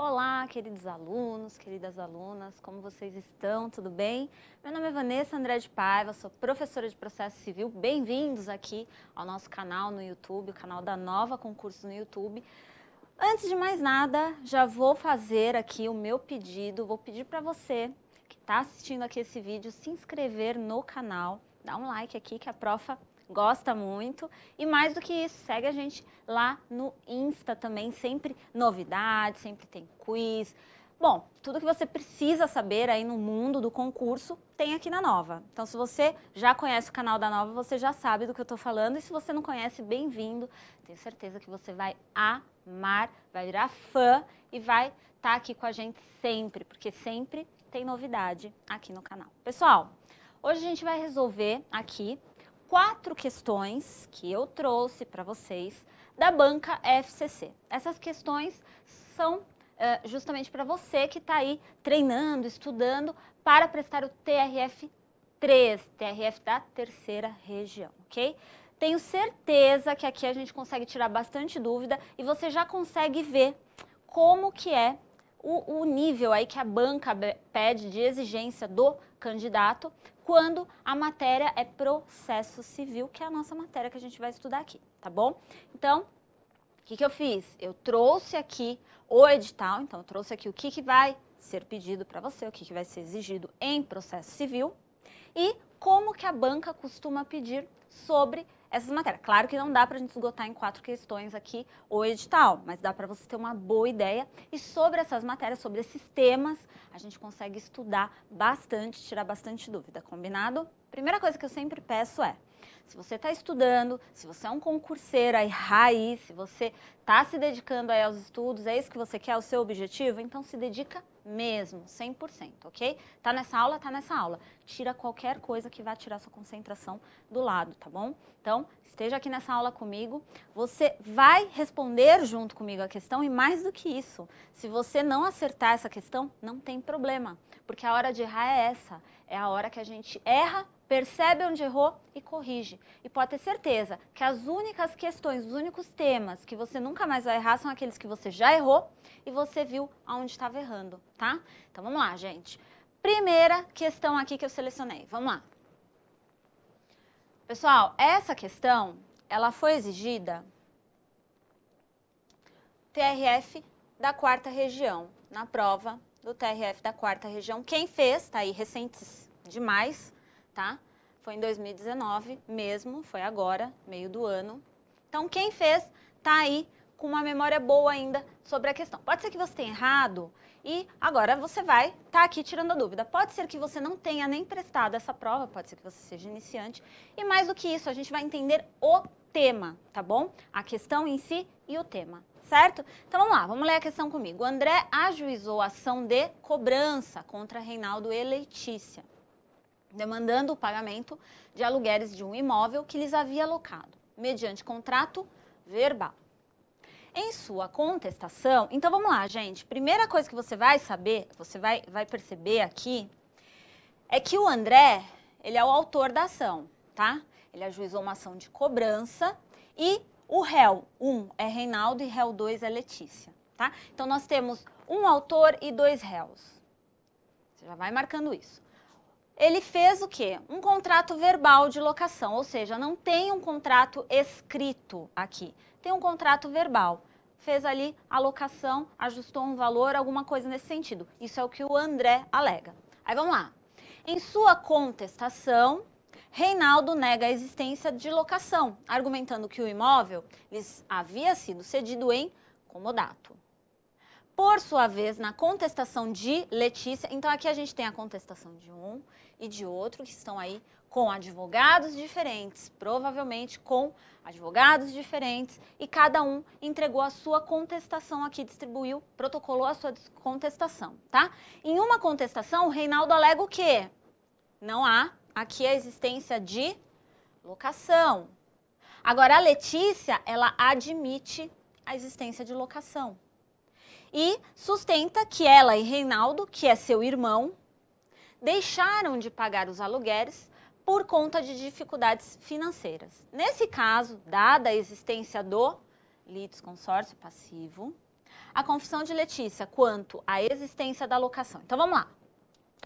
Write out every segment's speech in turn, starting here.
Olá, queridos alunos, queridas alunas, como vocês estão? Tudo bem? Meu nome é Vanessa André de Paiva, sou professora de processo civil. Bem-vindos aqui ao nosso canal no YouTube, o canal da Nova Concursos no YouTube. Antes de mais nada, já vou fazer aqui o meu pedido, vou pedir para você que está assistindo aqui esse vídeo se inscrever no canal, dá um like aqui que a profa gosta muito. E mais do que isso, segue a gente lá no Insta também, sempre novidades, sempre tem quiz. Bom, tudo que você precisa saber aí no mundo do concurso tem aqui na Nova. Então, se você já conhece o canal da Nova, você já sabe do que eu estou falando. E se você não conhece, bem-vindo. Tenho certeza que você vai amar, vai virar fã e vai estar tá aqui com a gente sempre, porque sempre tem novidade aqui no canal. Pessoal, hoje a gente vai resolver aqui quatro questões que eu trouxe para vocês da banca FCC. Essas questões são uh, justamente para você que está aí treinando, estudando para prestar o TRF 3, TRF da terceira região, ok? Tenho certeza que aqui a gente consegue tirar bastante dúvida e você já consegue ver como que é o, o nível aí que a banca pede de exigência do candidato quando a matéria é processo civil, que é a nossa matéria que a gente vai estudar aqui, tá bom? Então, o que, que eu fiz? Eu trouxe aqui o edital, então eu trouxe aqui o que, que vai ser pedido para você, o que, que vai ser exigido em processo civil e como que a banca costuma pedir sobre essas matérias. Claro que não dá para a gente esgotar em quatro questões aqui o edital, mas dá para você ter uma boa ideia. E sobre essas matérias, sobre esses temas, a gente consegue estudar bastante, tirar bastante dúvida, combinado? Primeira coisa que eu sempre peço é, se você está estudando, se você é um concurseiro aí raiz, se você está se dedicando aí aos estudos, é isso que você quer, é o seu objetivo, então se dedica mesmo, 100%, ok? Tá nessa aula? Tá nessa aula. Tira qualquer coisa que vá tirar sua concentração do lado, tá bom? Então, esteja aqui nessa aula comigo. Você vai responder junto comigo a questão e mais do que isso, se você não acertar essa questão, não tem problema, porque a hora de errar é essa. É a hora que a gente erra percebe onde errou e corrige. E pode ter certeza que as únicas questões, os únicos temas que você nunca mais vai errar são aqueles que você já errou e você viu aonde estava errando, tá? Então vamos lá, gente. Primeira questão aqui que eu selecionei. Vamos lá. Pessoal, essa questão, ela foi exigida TRF da quarta região, na prova do TRF da quarta região. Quem fez, tá aí recentes demais, tá? Foi em 2019 mesmo, foi agora, meio do ano. Então, quem fez tá aí com uma memória boa ainda sobre a questão. Pode ser que você tenha errado e agora você vai estar tá aqui tirando a dúvida. Pode ser que você não tenha nem prestado essa prova, pode ser que você seja iniciante. E mais do que isso, a gente vai entender o tema, tá bom? A questão em si e o tema, certo? Então vamos lá, vamos ler a questão comigo. O André ajuizou ação de cobrança contra Reinaldo e Letícia demandando o pagamento de aluguéis de um imóvel que lhes havia alocado, mediante contrato verbal. Em sua contestação, então vamos lá, gente. Primeira coisa que você vai saber, você vai, vai perceber aqui, é que o André, ele é o autor da ação, tá? Ele ajuizou uma ação de cobrança e o réu 1 um é Reinaldo e réu 2 é Letícia, tá? Então nós temos um autor e dois réus. Você já vai marcando isso ele fez o quê? Um contrato verbal de locação, ou seja, não tem um contrato escrito aqui, tem um contrato verbal. Fez ali a locação, ajustou um valor, alguma coisa nesse sentido. Isso é o que o André alega. Aí vamos lá. Em sua contestação, Reinaldo nega a existência de locação, argumentando que o imóvel lhes havia sido cedido em comodato. Por sua vez, na contestação de Letícia, então aqui a gente tem a contestação de um e de outro que estão aí com advogados diferentes, provavelmente com advogados diferentes, e cada um entregou a sua contestação aqui, distribuiu, protocolou a sua contestação, tá? Em uma contestação, o Reinaldo alega o quê? Não há aqui a existência de locação. Agora, a Letícia, ela admite a existência de locação e sustenta que ela e Reinaldo, que é seu irmão, deixaram de pagar os aluguéis por conta de dificuldades financeiras. Nesse caso, dada a existência do litisconsórcio passivo, a confissão de Letícia quanto à existência da locação. Então vamos lá.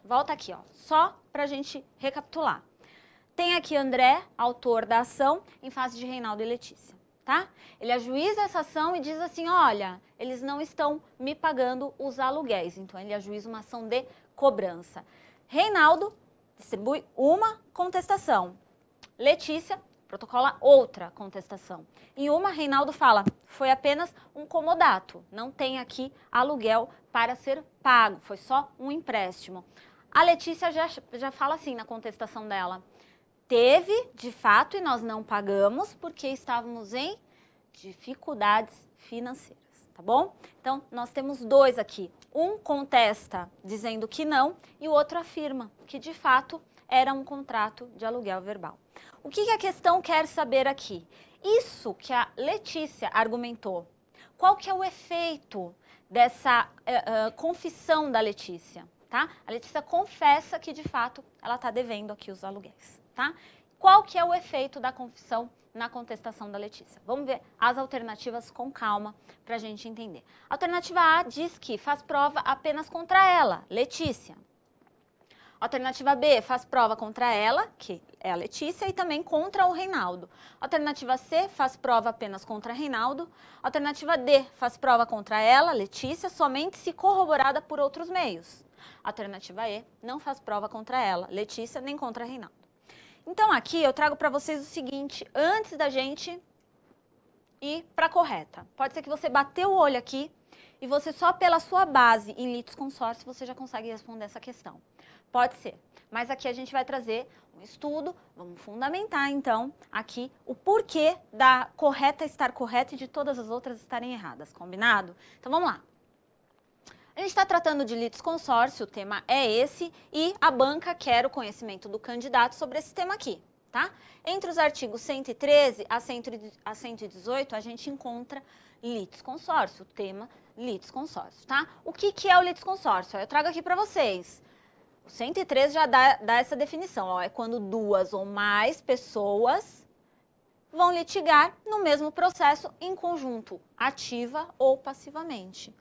Volta aqui, ó, só para a gente recapitular. Tem aqui André, autor da ação, em face de Reinaldo e Letícia, tá? Ele ajuiza essa ação e diz assim, olha, eles não estão me pagando os aluguéis. Então ele ajuiza uma ação de cobrança. Reinaldo distribui uma contestação. Letícia protocola outra contestação. Em uma, Reinaldo fala, foi apenas um comodato, não tem aqui aluguel para ser pago, foi só um empréstimo. A Letícia já, já fala assim na contestação dela, teve, de fato, e nós não pagamos porque estávamos em dificuldades financeiras, tá bom? Então, nós temos dois aqui. Um contesta dizendo que não e o outro afirma que, de fato, era um contrato de aluguel verbal. O que, a questão quer saber aqui? Isso que a Letícia argumentou, qual que é o efeito dessa uh, uh, confissão da Letícia? Tá? A Letícia confessa que, de fato, ela está devendo aqui os aluguéis. Tá? Qual que é o efeito da confissão na contestação da Letícia? Vamos ver as alternativas com calma para a gente entender. Alternativa A diz que faz prova apenas contra ela, Letícia. Alternativa B, faz prova contra ela, que é a Letícia, e também contra o Reinaldo. Alternativa C, faz prova apenas contra Reinaldo. Alternativa D, faz prova contra ela, Letícia, somente se corroborada por outros meios. Alternativa E, não faz prova contra ela, Letícia, nem contra Reinaldo. Então aqui eu trago para vocês o seguinte, antes da gente ir para a correta. Pode ser que você bateu o olho aqui e você só pela sua base em litos consórcio você já consegue responder essa questão. Pode ser. Mas aqui a gente vai trazer um estudo, vamos fundamentar então aqui o porquê da correta estar correta e de todas as outras estarem erradas, combinado? Então vamos lá. A gente está tratando de litisconsórcio, o tema é esse, e a banca quer o conhecimento do candidato sobre esse tema aqui, tá? Entre os artigos 113 a 118, a gente encontra litisconsórcio, o tema litisconsórcio, tá? O que, que é o litisconsórcio? Eu trago aqui para vocês. O 103 já dá, dá essa definição, ó, é quando duas ou mais pessoas vão litigar no mesmo processo em conjunto, ativa ou passivamente.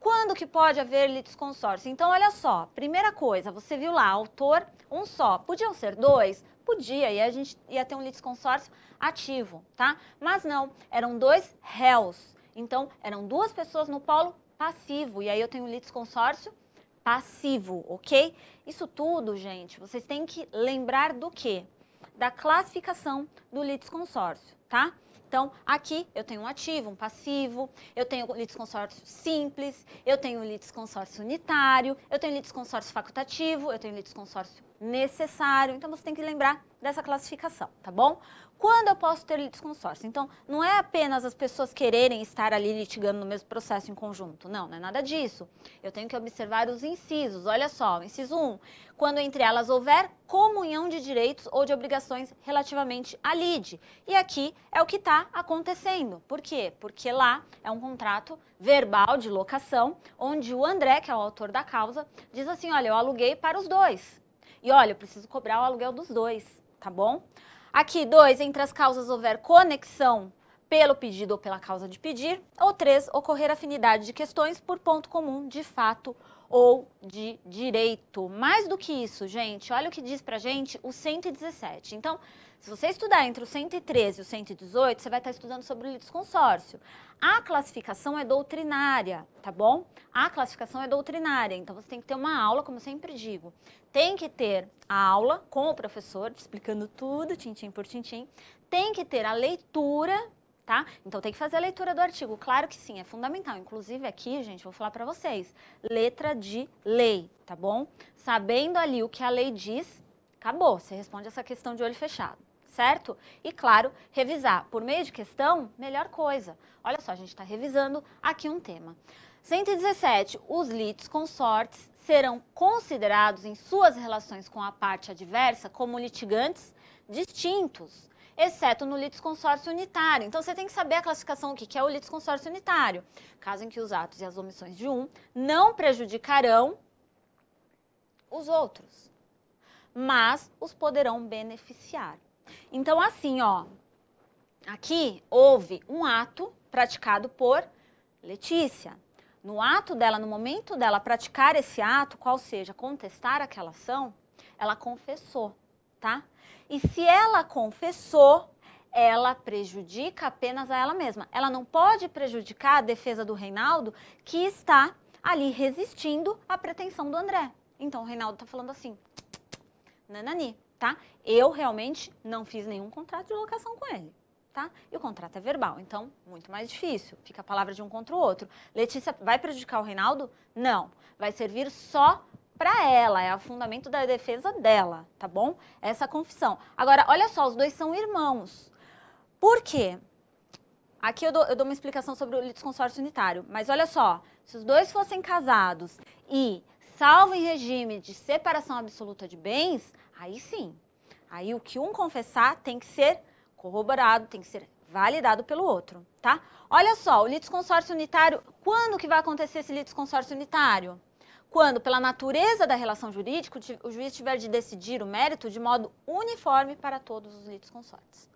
Quando que pode haver litisconsórcio? Então, olha só, primeira coisa, você viu lá, autor, um só. Podiam ser dois? Podia, e a gente ia ter um litisconsórcio ativo, tá? Mas não, eram dois réus. Então, eram duas pessoas no polo passivo, e aí eu tenho litisconsórcio passivo, ok? Isso tudo, gente, vocês têm que lembrar do quê? Da classificação do litisconsórcio, tá? Então, aqui eu tenho um ativo, um passivo, eu tenho litisconsórcio simples, eu tenho litisconsórcio unitário, eu tenho litisconsórcio facultativo, eu tenho litisconsórcio necessário. Então, você tem que lembrar dessa classificação, tá bom? Quando eu posso ter litisconsórcio? Então, não é apenas as pessoas quererem estar ali litigando no mesmo processo em conjunto. Não, não é nada disso. Eu tenho que observar os incisos. Olha só, inciso 1. Quando entre elas houver comunhão de direitos ou de obrigações relativamente à lide. E aqui é o que está acontecendo. Por quê? Porque lá é um contrato verbal de locação, onde o André, que é o autor da causa, diz assim, olha, eu aluguei para os dois. E olha, eu preciso cobrar o aluguel dos dois, tá bom? Aqui, dois, entre as causas houver conexão pelo pedido ou pela causa de pedir. Ou três, ocorrer afinidade de questões por ponto comum de fato ou de direito. Mais do que isso, gente, olha o que diz pra gente o 117. Então, se você estudar entre o 113 e o 118, você vai estar estudando sobre o litisconsórcio. A classificação é doutrinária, tá bom? A classificação é doutrinária, então você tem que ter uma aula, como eu sempre digo. Tem que ter a aula com o professor, explicando tudo, tintim por tintim. Tem que ter a leitura tá? Então tem que fazer a leitura do artigo. Claro que sim, é fundamental. Inclusive aqui, gente, vou falar para vocês, letra de lei, tá bom? Sabendo ali o que a lei diz, acabou. Você responde essa questão de olho fechado certo? E claro, revisar por meio de questão, melhor coisa. Olha só, a gente está revisando aqui um tema. 117. Os litis consortes serão considerados em suas relações com a parte adversa como litigantes distintos, exceto no litisconsórcio unitário. Então, você tem que saber a classificação, o que é o litisconsórcio unitário. Caso em que os atos e as omissões de um não prejudicarão os outros, mas os poderão beneficiar. Então, assim, ó, aqui houve um ato praticado por Letícia. no ato dela, no momento dela praticar esse ato, qual seja, contestar aquela ação, ela confessou, tá? E se ela confessou, ela prejudica apenas a ela mesma. Ela não pode prejudicar a defesa do Reinaldo, que está ali resistindo à pretensão do André. Então o Reinaldo está falando assim, nanani, tá? Eu realmente não fiz nenhum contrato de locação com ele. Tá? E o contrato é verbal, então muito mais difícil. Fica a palavra de um contra o outro. Letícia vai prejudicar o Reinaldo? Não. Vai servir só para ela, é o fundamento da defesa dela, tá bom? Essa confissão. Agora, olha só, os dois são irmãos. Por quê? Aqui eu dou, eu dou uma explicação sobre o litisconsórcio unitário, mas olha só, se os dois fossem casados e salvo em regime de separação absoluta de bens, aí sim. Aí o que um confessar tem que ser corroborado, tem que ser validado pelo outro, tá? Olha só, o litisconsórcio unitário, quando que vai acontecer esse litisconsórcio unitário? Quando, pela natureza da relação jurídica, o juiz tiver de decidir o mérito de modo uniforme para todos os litisconsortes.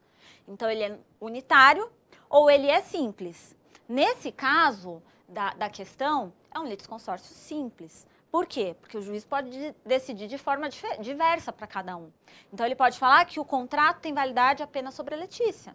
Então, ele é unitário ou ele é simples. Nesse caso da, da questão, é um litisconsórcio simples. Por quê? Porque o juiz pode decidir de forma diversa para cada um. Então, ele pode falar que o contrato tem validade apenas sobre a Letícia.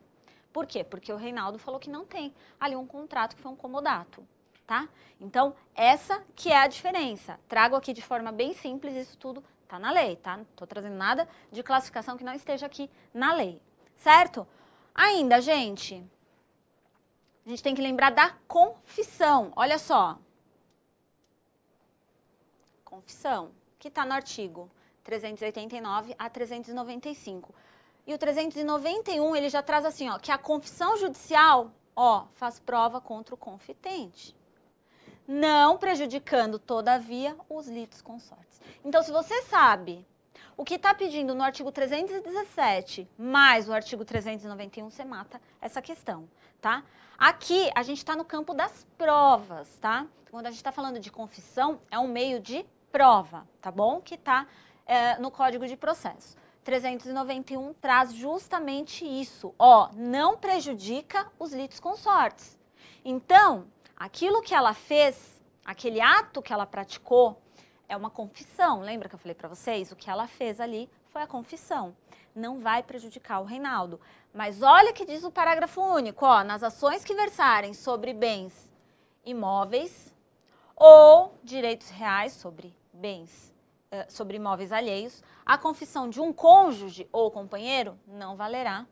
Por quê? Porque o Reinaldo falou que não tem ali um contrato que foi um comodato, tá? Então, essa que é a diferença. Trago aqui de forma bem simples, isso tudo está na lei, tá? Não estou trazendo nada de classificação que não esteja aqui na lei, certo? Ainda, gente, a gente tem que lembrar da confissão. Olha só, confissão, que está no artigo 389 a 395. E o 391, ele já traz assim, ó, que a confissão judicial, ó, faz prova contra o confitente. Não prejudicando, todavia, os litos consortes. Então, se você sabe o que está pedindo no artigo 317 mais o artigo 391, você mata essa questão, tá? Aqui, a gente está no campo das provas, tá? Quando a gente está falando de confissão, é um meio de prova, tá bom? Que está é, no Código de Processo. 391 traz justamente isso, ó, não prejudica os litos consortes. Então, aquilo que ela fez, aquele ato que ela praticou, é uma confissão. Lembra que eu falei para vocês? O que ela fez ali foi a confissão. Não vai prejudicar o Reinaldo. Mas olha que diz o parágrafo único, ó, nas ações que versarem sobre bens imóveis ou direitos reais sobre bens uh, sobre imóveis alheios, a confissão de um cônjuge ou companheiro não valerá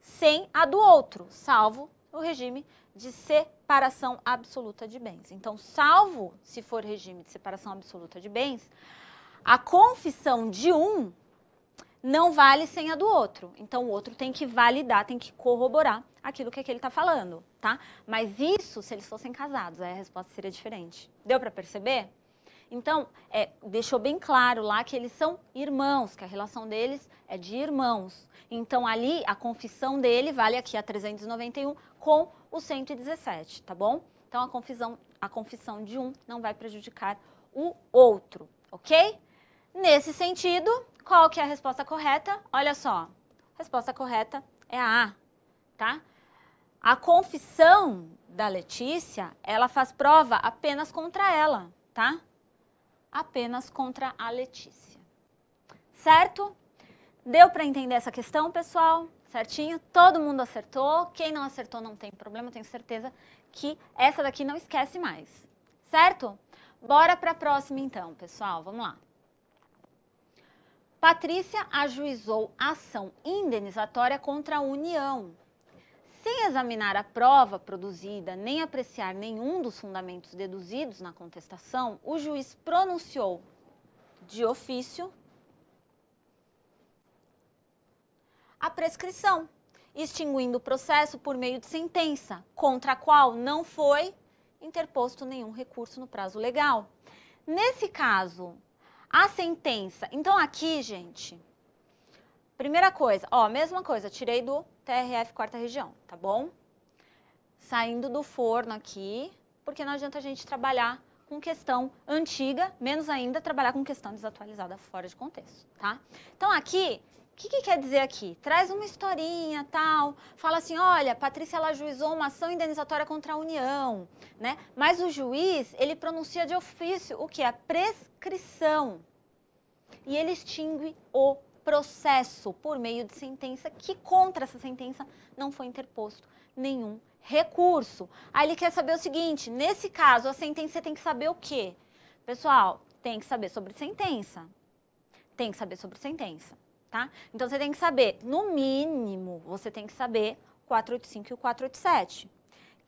sem a do outro, salvo o regime de separação absoluta de bens. Então, salvo se for regime de separação absoluta de bens, a confissão de um não vale sem a do outro. Então, o outro tem que validar, tem que corroborar aquilo que aquele está falando, tá? Mas isso, se eles fossem casados, aí a resposta seria diferente. Deu para perceber? Então, é, deixou bem claro lá que eles são irmãos, que a relação deles é de irmãos. Então, ali, a confissão dele vale aqui a 391 com o 117, tá bom? Então, a confissão, a confissão de um não vai prejudicar o outro, ok? Nesse sentido, qual que é a resposta correta? Olha só, resposta correta é a A, tá? A confissão da Letícia, ela faz prova apenas contra ela, tá? Apenas contra a Letícia. Certo? Deu para entender essa questão, pessoal? Certinho? Todo mundo acertou. Quem não acertou não tem problema, tenho certeza que essa daqui não esquece mais. Certo? Bora para a próxima então, pessoal. Vamos lá. Patrícia ajuizou ação indenizatória contra a União sem examinar a prova produzida nem apreciar nenhum dos fundamentos deduzidos na contestação, o juiz pronunciou de ofício a prescrição, extinguindo o processo por meio de sentença, contra a qual não foi interposto nenhum recurso no prazo legal. Nesse caso, a sentença. Então, aqui, gente, primeira coisa, ó, mesma coisa, tirei do TRF quarta região, tá bom? Saindo do forno aqui, porque não adianta a gente trabalhar com questão antiga, menos ainda trabalhar com questão desatualizada fora de contexto, tá? Então aqui, que, que, quer dizer aqui? Traz uma historinha, tal, fala assim, olha, Patrícia ela ajuizou uma ação indenizatória contra a União, né? Mas o juiz, ele pronuncia de ofício o que? A prescrição. E ele extingue o processo por meio de sentença que contra essa sentença não foi interposto nenhum recurso. Aí ele quer saber o seguinte, nesse caso, a sentença tem que saber o quê? Pessoal, tem que saber sobre sentença. Tem que saber sobre sentença tá? Então você tem que saber, no mínimo, você tem que saber 485 e o 487,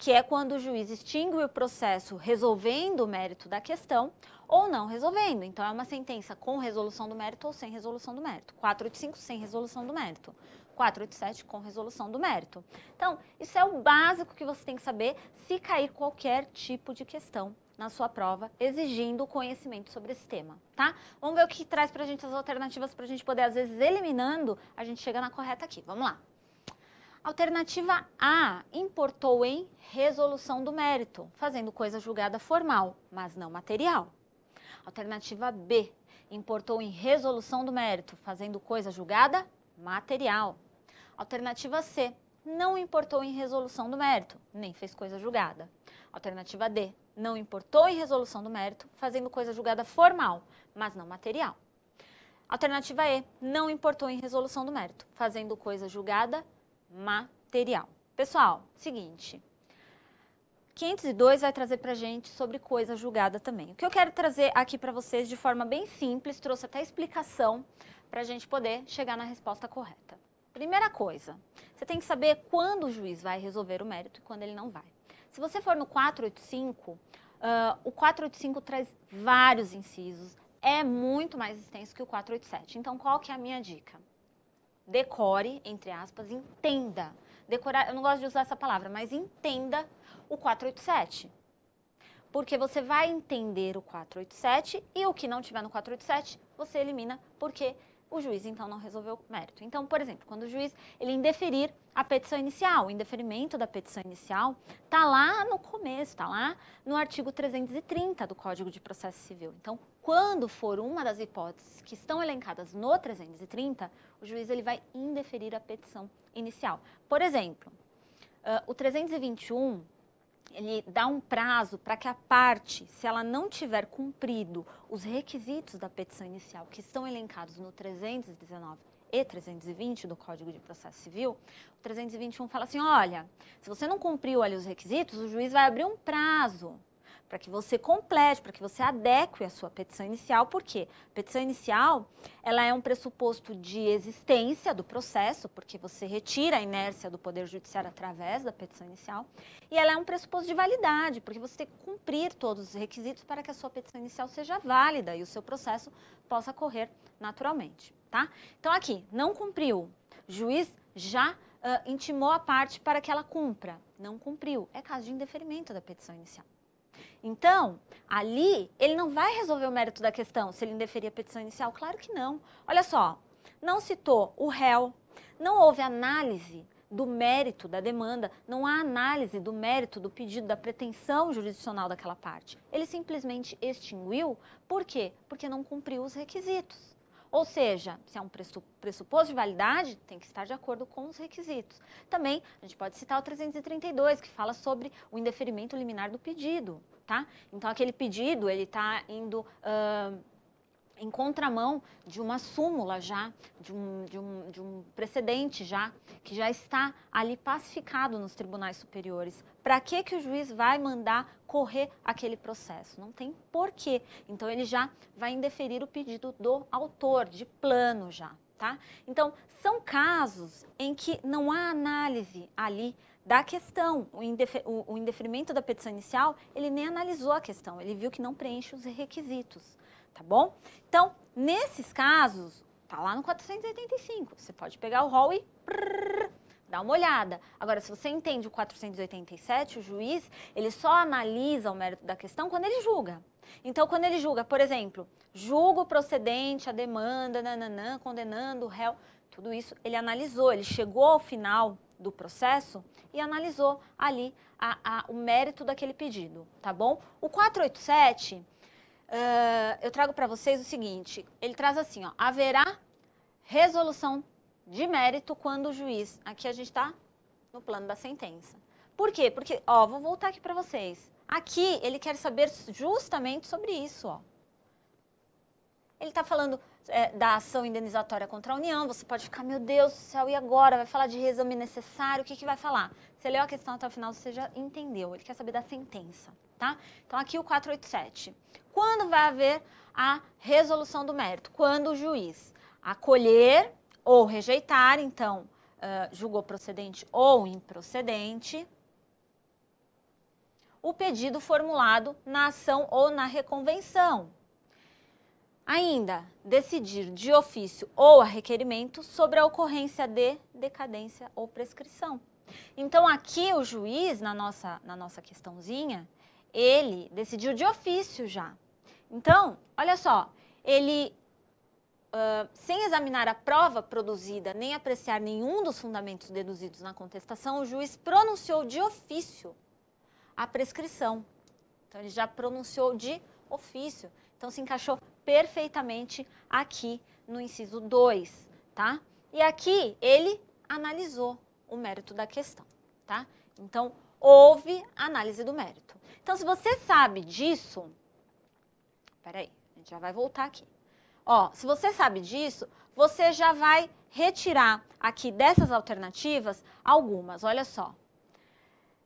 que é quando o juiz extingue o processo resolvendo o mérito da questão ou não resolvendo. Então é uma sentença com resolução do mérito ou sem resolução do mérito. 485 sem resolução do mérito. 487 com resolução do mérito. Então, isso é o básico que você tem que saber se cair qualquer tipo de questão na sua prova, exigindo conhecimento sobre esse tema, tá? Vamos ver o que traz pra gente as alternativas pra gente poder, às vezes, eliminando, a gente chega na correta aqui. Vamos lá. Alternativa A, importou em resolução do mérito, fazendo coisa julgada formal, mas não material. Alternativa B, importou em resolução do mérito, fazendo coisa julgada material. Alternativa C, não importou em resolução do mérito, nem fez coisa julgada. Alternativa D, não importou em resolução do mérito, fazendo coisa julgada formal, mas não material. Alternativa E, não importou em resolução do mérito, fazendo coisa julgada material. Pessoal, seguinte, 502 vai trazer para gente sobre coisa julgada também. O que eu quero trazer aqui para vocês de forma bem simples, trouxe até explicação para a gente poder chegar na resposta correta. Primeira coisa, você tem que saber quando o juiz vai resolver o mérito e quando ele não vai. Se você for no 485, uh, o 485 traz vários incisos, é muito mais extenso que o 487. Então, qual que é a minha dica? Decore, entre aspas, entenda. Decorar, eu não gosto de usar essa palavra, mas entenda o 487. Porque você vai entender o 487 e o que não tiver no 487, você elimina, porque o juiz então não resolveu o mérito. Então, por exemplo, quando o juiz ele indeferir a petição inicial, o indeferimento da petição inicial está lá no começo, está lá no artigo 330 do Código de Processo Civil. Então, quando for uma das hipóteses que estão elencadas no 330, o juiz ele vai indeferir a petição inicial. Por exemplo, uh, o 321 ele dá um prazo para que a parte, se ela não tiver cumprido os requisitos da petição inicial, que estão elencados no 319 e 320 do Código de Processo Civil, o 321 fala assim, olha, se você não cumpriu ali os requisitos, o juiz vai abrir um prazo para que você complete, para que você adeque a sua petição inicial. Por quê? A petição inicial, ela é um pressuposto de existência do processo, porque você retira a inércia do Poder Judiciário através da petição inicial, e ela é um pressuposto de validade, porque você tem que cumprir todos os requisitos para que a sua petição inicial seja válida e o seu processo possa correr naturalmente, tá? Então aqui, não cumpriu, juiz já uh, intimou a parte para que ela cumpra, não cumpriu, é caso de indeferimento da petição inicial. Então, ali, ele não vai resolver o mérito da questão se ele indeferir a petição inicial? Claro que não. Olha só, não citou o réu, não houve análise do mérito da demanda, não há análise do mérito do pedido, da pretensão jurisdicional daquela parte. Ele simplesmente extinguiu, por quê? Porque não cumpriu os requisitos. Ou seja, se é um pressuposto de validade, tem que estar de acordo com os requisitos. Também, a gente pode citar o 332, que fala sobre o indeferimento liminar do pedido tá? Então, aquele pedido, ele está indo uh, em contramão de uma súmula já, de um, de, um, de um precedente já, que já está ali pacificado nos tribunais superiores. Para que, que o juiz vai mandar correr aquele processo? Não tem porquê. Então, ele já vai indeferir o pedido do autor, de plano já, tá? Então, são casos em que não há análise ali da questão. O, indefer, o, o indeferimento da petição inicial, ele nem analisou a questão, ele viu que não preenche os requisitos, tá bom? Então, nesses casos, tá lá no 485, você pode pegar o rol e prrr, dar uma olhada. Agora, se você entende o 487, o juiz, ele só analisa o mérito da questão quando ele julga. Então, quando ele julga, por exemplo, julga o procedente, a demanda, nananã, condenando o réu, tudo isso ele analisou, ele chegou ao final do processo e analisou ali a, a, o mérito daquele pedido, tá bom? O 487, uh, eu trago para vocês o seguinte, ele traz assim, ó, haverá resolução de mérito quando o juiz, aqui a gente está no plano da sentença. Por quê? Porque, ó, vou voltar aqui para vocês. Aqui ele quer saber justamente sobre isso, ó. Ele está falando é, da ação indenizatória contra a União, você pode ficar, meu Deus do céu, e agora? Vai falar de resumo necessário, o que, que vai falar? Você leu a questão até o final, você já entendeu. Ele quer saber da sentença, tá? Então, aqui o 487. Quando vai haver a resolução do mérito? Quando o juiz acolher ou rejeitar, então, uh, julgou procedente ou improcedente, o pedido formulado na ação ou na reconvenção. Ainda, decidir de ofício ou a requerimento sobre a ocorrência de decadência ou prescrição. Então, aqui o juiz, na nossa, na nossa questãozinha, ele decidiu de ofício já. Então, olha só, ele, uh, sem examinar a prova produzida, nem apreciar nenhum dos fundamentos deduzidos na contestação, o juiz pronunciou de ofício a prescrição. Então, ele já pronunciou de ofício. Então, se encaixou perfeitamente aqui no inciso 2, tá? E aqui ele analisou o mérito da questão, tá? Então, houve análise do mérito. Então, se você sabe disso, peraí, a gente já vai voltar aqui. Ó, se você sabe disso, você já vai retirar aqui dessas alternativas algumas, olha só.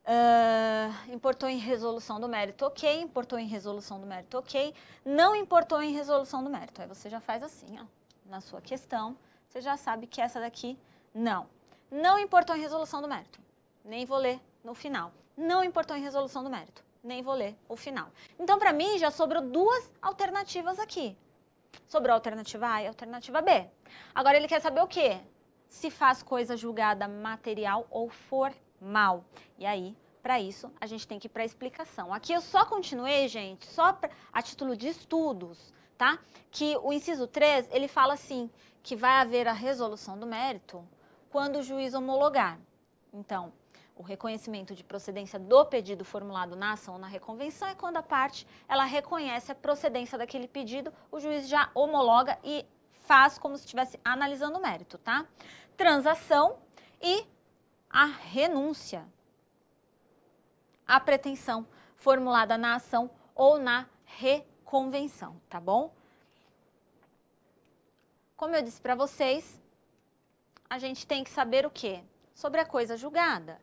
Uh, importou em resolução do mérito, ok. Importou em resolução do mérito, ok. Não importou em resolução do mérito. Aí você já faz assim, ó, na sua questão. Você já sabe que essa daqui, não. Não importou em resolução do mérito. Nem vou ler no final. Não importou em resolução do mérito. Nem vou ler o final. Então, para mim, já sobrou duas alternativas aqui. Sobrou a alternativa A e a alternativa B. Agora, ele quer saber o quê? Se faz coisa julgada material ou formal. E aí, para isso, a gente tem que ir para a explicação. Aqui eu só continuei, gente, só pra, a título de estudos, tá? Que o inciso 3, ele fala assim, que vai haver a resolução do mérito quando o juiz homologar. Então, o reconhecimento de procedência do pedido formulado na ação ou na reconvenção é quando a parte ela reconhece a procedência daquele pedido, o juiz já homologa e faz como se estivesse analisando o mérito, tá? Transação e a renúncia a pretensão formulada na ação ou na reconvenção, tá bom? Como eu disse para vocês, a gente tem que saber o quê? Sobre a coisa julgada.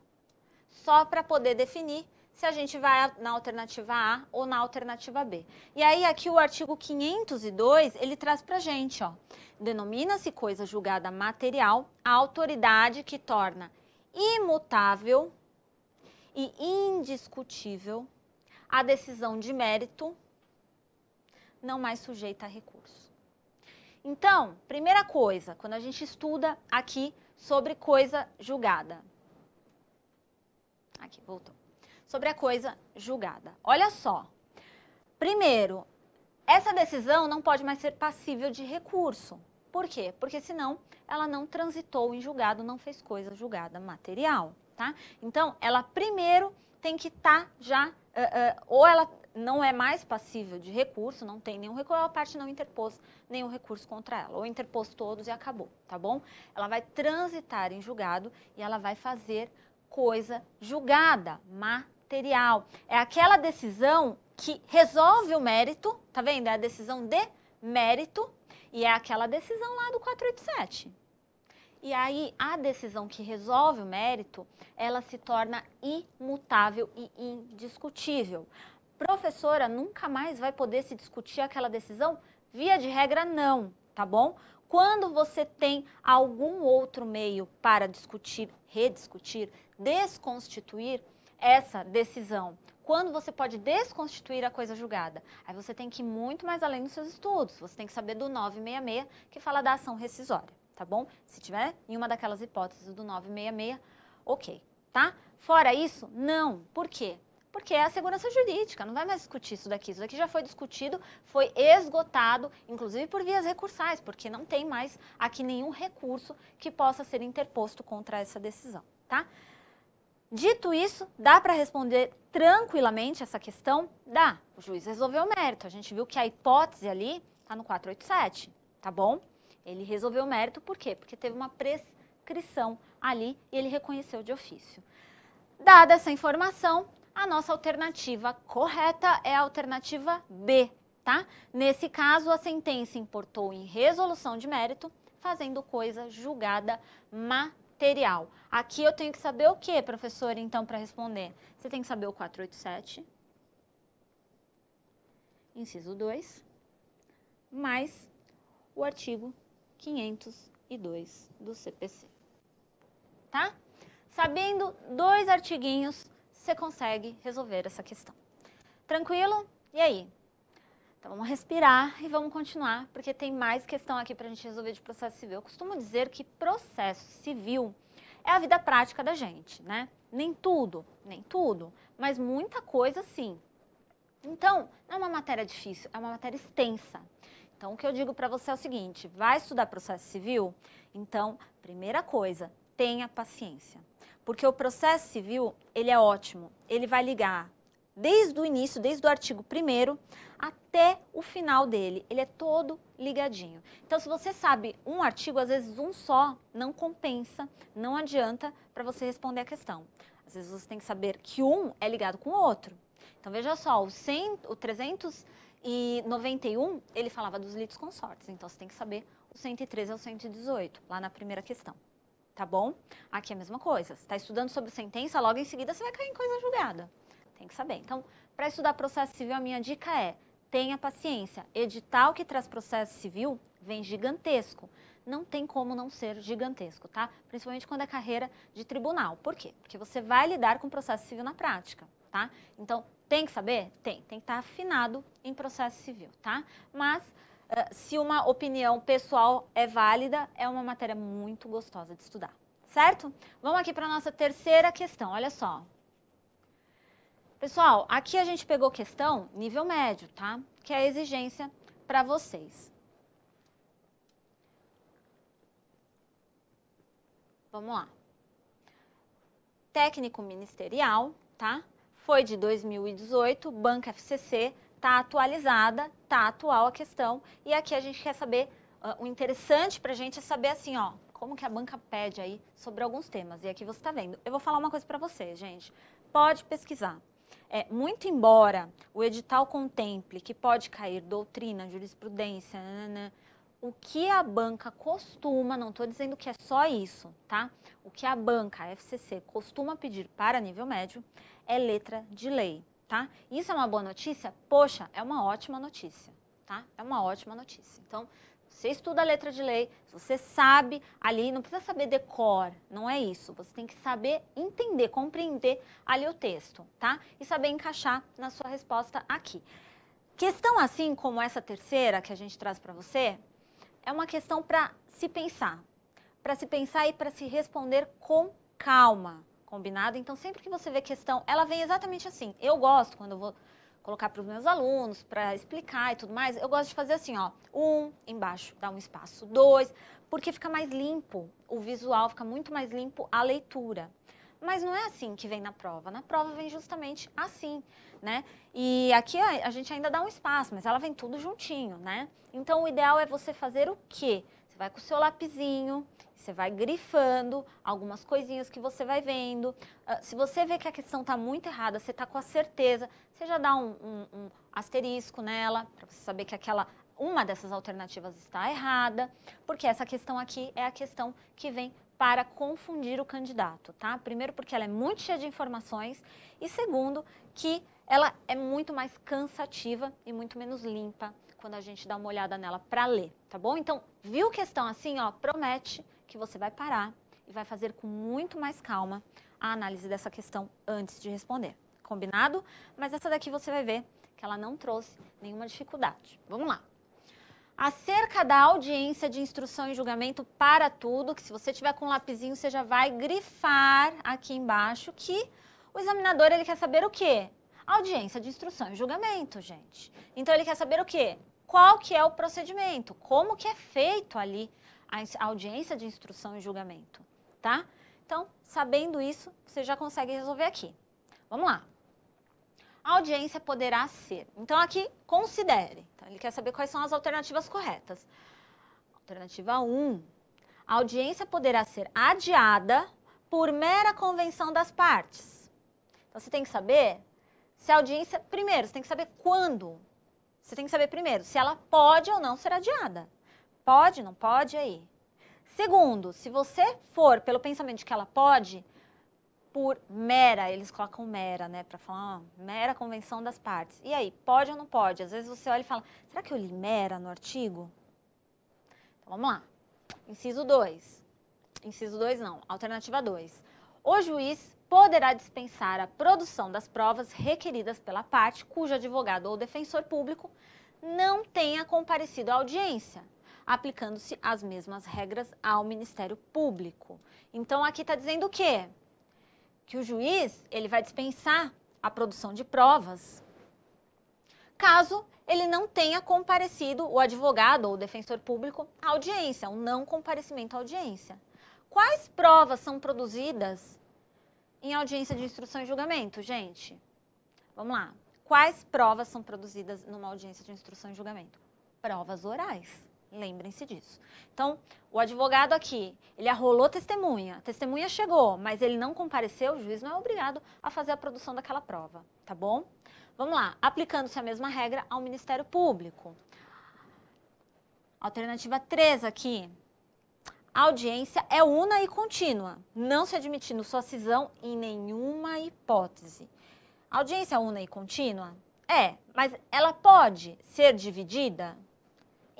Só para poder definir se a gente vai na alternativa A ou na alternativa B. E aí aqui o artigo 502, ele traz para gente, ó. Denomina-se coisa julgada material a autoridade que torna imutável e indiscutível a decisão de mérito não mais sujeita a recurso. Então, primeira coisa, quando a gente estuda aqui sobre coisa julgada. Aqui, voltou. Sobre a coisa julgada. Olha só. Primeiro, essa decisão não pode mais ser passível de recurso. Por quê? Porque senão ela não transitou em julgado, não fez coisa julgada material tá? Então, ela primeiro tem que estar tá já, uh, uh, ou ela não é mais passível de recurso, não tem nenhum recurso, a parte não interpôs nenhum recurso contra ela, ou interpôs todos e acabou, tá bom? Ela vai transitar em julgado e ela vai fazer coisa julgada, material. É aquela decisão que resolve o mérito, tá vendo? É a decisão de mérito e é aquela decisão lá do 487. E aí a decisão que resolve o mérito, ela se torna imutável e indiscutível. Professora, nunca mais vai poder se discutir aquela decisão? Via de regra, não, tá bom? Quando você tem algum outro meio para discutir, rediscutir, desconstituir essa decisão, quando você pode desconstituir a coisa julgada? Aí você tem que ir muito mais além dos seus estudos. Você tem que saber do 966, que fala da ação rescisória tá bom? Se tiver em uma daquelas hipóteses do 966, ok, tá? Fora isso, não. Por quê? Porque é a segurança jurídica, não vai mais discutir isso daqui. Isso daqui já foi discutido, foi esgotado, inclusive por vias recursais, porque não tem mais aqui nenhum recurso que possa ser interposto contra essa decisão, tá? Dito isso, dá para responder tranquilamente essa questão? Dá. O juiz resolveu o mérito. A gente viu que a hipótese ali está no 487, tá bom? Ele resolveu o mérito por quê? Porque teve uma prescrição ali e ele reconheceu de ofício. Dada essa informação, a nossa alternativa correta é a alternativa B, tá? Nesse caso, a sentença importou em resolução de mérito, fazendo coisa julgada material. Aqui eu tenho que saber o que, professora, então, para responder? Você tem que saber o 487, inciso 2, mais o artigo 502 do CPC. Tá? Sabendo dois artiguinhos, você consegue resolver essa questão. Tranquilo? E aí? Então vamos respirar e vamos continuar, porque tem mais questão aqui para a gente resolver de processo civil. Eu costumo dizer que processo civil é a vida prática da gente, né? Nem tudo, nem tudo, mas muita coisa sim. Então, não é uma matéria difícil, é uma matéria extensa. Então, o que eu digo para você é o seguinte: vai estudar processo civil? Então, primeira coisa, tenha paciência. Porque o processo civil, ele é ótimo. Ele vai ligar desde o início, desde o artigo 1 até o final dele. Ele é todo ligadinho. Então, se você sabe um artigo, às vezes um só não compensa, não adianta para você responder a questão. Às vezes você tem que saber que um é ligado com o outro. Então, veja só, o, 100, o 391, ele falava dos litos consortes. Então, você tem que saber o 113 ao 118, lá na primeira questão. Tá bom? Aqui é a mesma coisa. Você está estudando sobre sentença, logo em seguida você vai cair em coisa julgada. Tem que saber. Então, para estudar processo civil, a minha dica é tenha paciência. Edital que traz processo civil vem gigantesco. Não tem como não ser gigantesco, tá? Principalmente quando é carreira de tribunal. Por quê? Porque você vai lidar com processo civil na prática, tá? Então, tem que saber? Tem. Tem que estar afinado em processo civil, tá? Mas uh, se uma opinião pessoal é válida, é uma matéria muito gostosa de estudar, certo? Vamos aqui para a nossa terceira questão, olha só. Pessoal, aqui a gente pegou questão nível médio, tá? Que é a exigência para vocês. Vamos lá. Técnico ministerial, tá? foi de 2018, Banca FCC, está atualizada, está atual a questão. E aqui a gente quer saber, uh, o interessante para a gente é saber assim, ó, como que a banca pede aí sobre alguns temas. E aqui você está vendo. Eu vou falar uma coisa para você, gente. Pode pesquisar. É, muito embora o edital contemple que pode cair doutrina, jurisprudência, nanana, o que a banca costuma, não estou dizendo que é só isso, tá? O que a banca, a FCC, costuma pedir para nível médio é letra de lei, tá? Isso é uma boa notícia? Poxa, é uma ótima notícia, tá? É uma ótima notícia. Então, você estuda a letra de lei, você sabe ali, não precisa saber decor, não é isso. Você tem que saber entender, compreender ali o texto, tá? E saber encaixar na sua resposta aqui. Questão assim como essa terceira que a gente traz para você, é uma questão para se pensar. Para se pensar e para se responder com calma combinado? Então, sempre que você vê questão, ela vem exatamente assim. Eu gosto, quando eu vou colocar para os meus alunos, para explicar e tudo mais, eu gosto de fazer assim, ó, um, embaixo, dá um espaço, dois, porque fica mais limpo, o visual fica muito mais limpo a leitura. Mas não é assim que vem na prova. Na prova vem justamente assim, né? E aqui a, gente ainda dá um espaço, mas ela vem tudo juntinho, né? Então o ideal é você fazer o quê? Você vai com o seu lapisinho, você vai grifando algumas coisinhas que você vai vendo. Uh, se você vê que a questão está muito errada, você está com a certeza, você já dá um, um, um asterisco nela, para você saber que aquela uma dessas alternativas está errada, porque essa questão aqui é a questão que vem para confundir o candidato, tá? Primeiro porque ela é muito cheia de informações e segundo que ela é muito mais cansativa e muito menos limpa quando a gente dá uma olhada nela para ler, tá bom? Então, viu questão assim, ó, promete que você vai parar e vai fazer com muito mais calma a análise dessa questão antes de responder. Combinado? Mas essa daqui você vai ver que ela não trouxe nenhuma dificuldade. Vamos lá. Acerca da audiência de instrução e julgamento para tudo, que se você tiver com um lapisinho, você já vai grifar aqui embaixo que o examinador ele quer saber o quê? Audiência de instrução e julgamento, gente. Então ele quer saber o quê? Qual que é o procedimento? Como que é feito ali a audiência de instrução e julgamento, tá? Então, sabendo isso, você já consegue resolver aqui. Vamos lá. A audiência poderá ser. Então, aqui, considere. Então, ele quer saber quais são as alternativas corretas. Alternativa 1. A audiência poderá ser adiada por mera convenção das partes. Então você tem que saber se a audiência. Primeiro, você tem que saber quando. Você tem que saber primeiro se ela pode ou não ser adiada. Pode, não pode, aí. Segundo, se você for pelo pensamento de que ela pode, por mera, eles colocam mera, né, para falar, mera convenção das partes. E aí, pode ou não pode? Às vezes você olha e fala, será que eu li mera no artigo? Então vamos lá. Inciso 2. Inciso 2 não, alternativa 2. O juiz poderá dispensar a produção das provas requeridas pela parte cujo advogado ou defensor público não tenha comparecido à audiência, aplicando-se as mesmas regras ao Ministério Público. Então aqui está dizendo o quê? Que o juiz ele vai dispensar a produção de provas caso ele não tenha comparecido o advogado ou o defensor público à audiência, o não comparecimento à audiência. Quais provas são produzidas em audiência de instrução e julgamento, gente? Vamos lá. Quais provas são produzidas numa audiência de instrução e julgamento? Provas orais. Lembrem-se disso. Então, o advogado aqui, ele arrolou testemunha, a testemunha chegou, mas ele não compareceu, o juiz não é obrigado a fazer a produção daquela prova, tá bom? Vamos lá, aplicando-se a mesma regra ao Ministério Público. Alternativa 3 aqui. A audiência é una e contínua, não se admitindo sua cisão em nenhuma hipótese. A audiência una e contínua? É, mas ela pode ser dividida?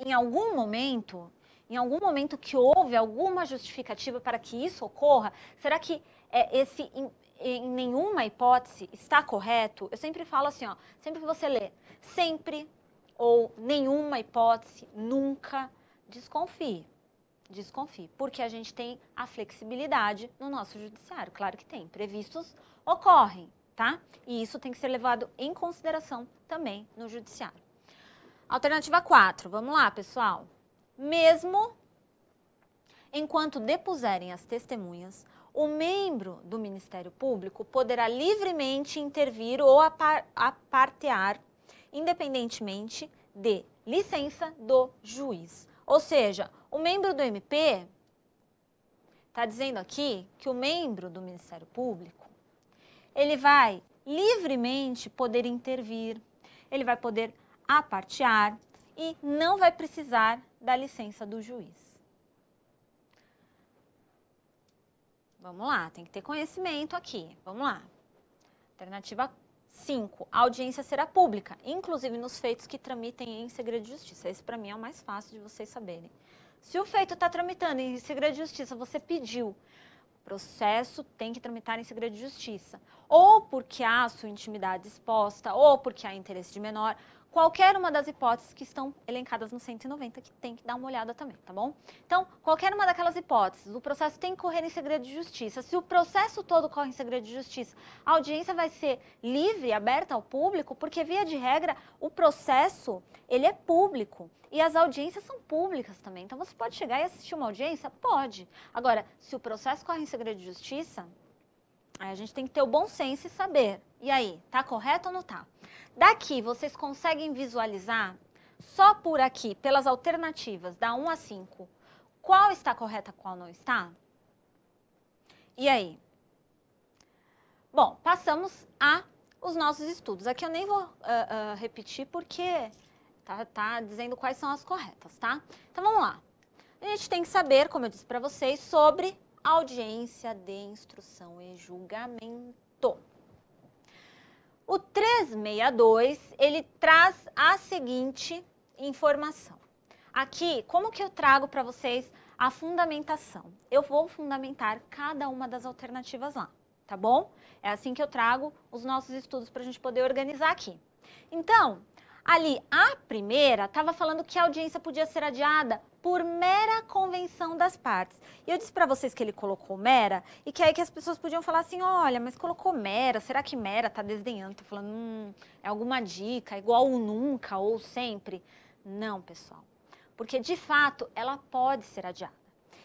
em algum momento, em algum momento que houve alguma justificativa para que isso ocorra, será que é, esse em, em, nenhuma hipótese está correto? Eu sempre falo assim, ó, sempre que você lê, sempre ou nenhuma hipótese, nunca, desconfie. Desconfie, porque a gente tem a flexibilidade no nosso judiciário, claro que tem, previstos ocorrem, tá? E isso tem que ser levado em consideração também no judiciário. Alternativa 4, vamos lá, pessoal. Mesmo enquanto depuserem as testemunhas, o membro do Ministério Público poderá livremente intervir ou apartear, independentemente de licença do juiz. Ou seja, o membro do MP está dizendo aqui que o membro do Ministério Público ele vai livremente poder intervir, ele vai poder a partear e não vai precisar da licença do juiz. Vamos lá, tem que ter conhecimento aqui. Vamos lá. Alternativa 5. A audiência será pública, inclusive nos feitos que tramitem em segredo de justiça. Esse, para mim, é o mais fácil de vocês saberem. Se o feito está tramitando em segredo de justiça, você pediu, processo tem que tramitar em segredo de justiça. Ou porque há sua intimidade exposta, ou porque há interesse de menor, qualquer uma das hipóteses que estão elencadas no 190, que tem que dar uma olhada também, tá bom? Então, qualquer uma daquelas hipóteses, o processo tem que correr em segredo de justiça. Se o processo todo corre em segredo de justiça, a audiência vai ser livre, aberta ao público, porque, via de regra, o processo, ele é público. E as audiências são públicas também. Então, você pode chegar e assistir uma audiência? Pode. Agora, se o processo corre em segredo de justiça, Aí a gente tem que ter o bom senso e saber. E aí, tá correto ou não tá? Daqui, vocês conseguem visualizar, só por aqui, pelas alternativas, da 1 a 5, qual está correta, qual não está? E aí? Bom, passamos a os nossos estudos. Aqui eu nem vou uh, uh, repetir porque tá, tá dizendo quais são as corretas, tá? Então vamos lá. A gente tem que saber, como eu disse para vocês, sobre audiência de instrução e julgamento. O 362, ele traz a seguinte informação. Aqui, como que eu trago para vocês a fundamentação? Eu vou fundamentar cada uma das alternativas lá, tá bom? É assim que eu trago os nossos estudos para a gente poder organizar aqui. Então, Ali, a primeira estava falando que a audiência podia ser adiada por mera convenção das partes. E eu disse para vocês que ele colocou mera e que aí que as pessoas podiam falar assim, olha, mas colocou mera, será que mera está desdenhando, está falando, hum, é alguma dica, igual o nunca ou sempre? Não, pessoal. Porque, de fato, ela pode ser adiada.